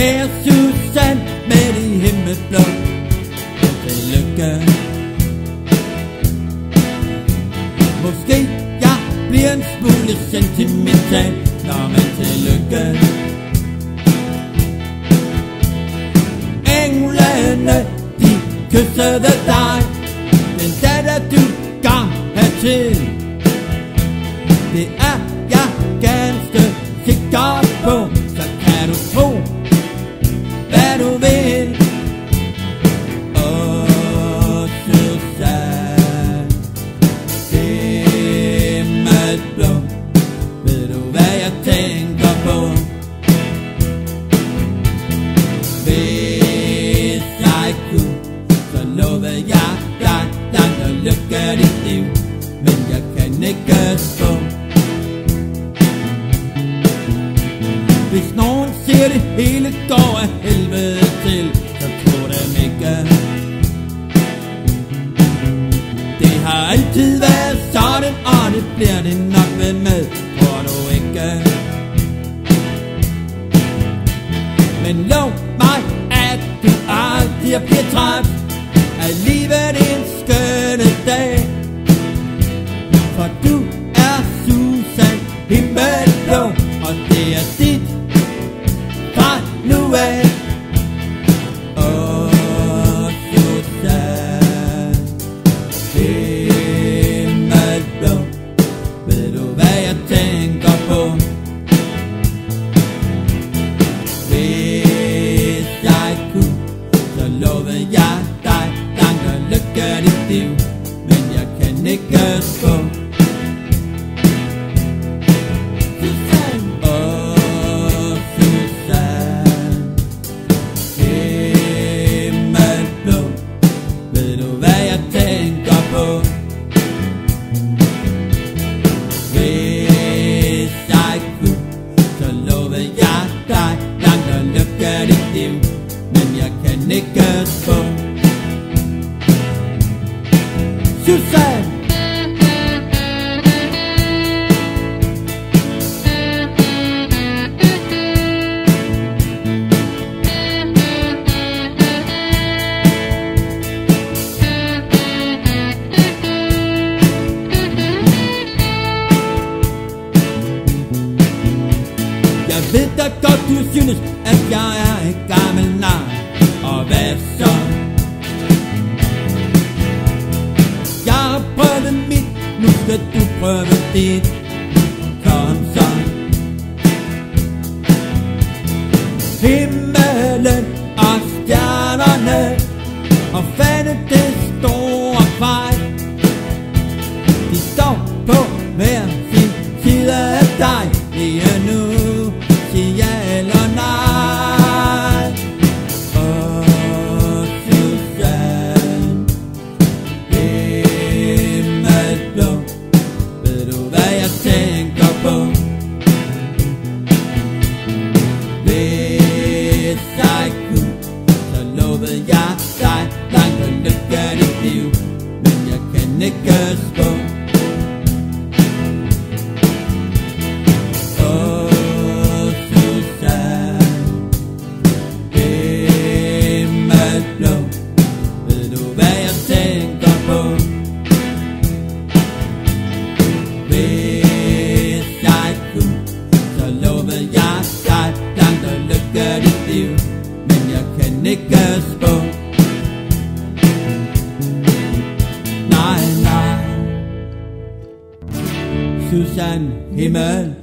Kære Susan med de himmelblå Tillykke Måske jeg bliver en smule sentimental Når man tillykke Englene de kyssede dig. Den dag da du kom hertil Det er Hvis nogen siger det hele går af helvede til Så tror dem ikke Det har altid været sådan Og det bliver det nok ved med Tror du ikke? Men lov mig at du aldrig bliver træt Af tænker på Hvis jeg kunne Så lovede jeg dig Langt og lykke ved da godt du synes At jeg er en gammel nar Og hvad så? Jeg har prøvet mit Nu skal du prøve dit. Kom så. Himmelen og stjernerne Og fandet det store fejl. De står du hvad jeg tænker dig Langt og dit liv. Men jeg kan ikke spå Susan Himmler.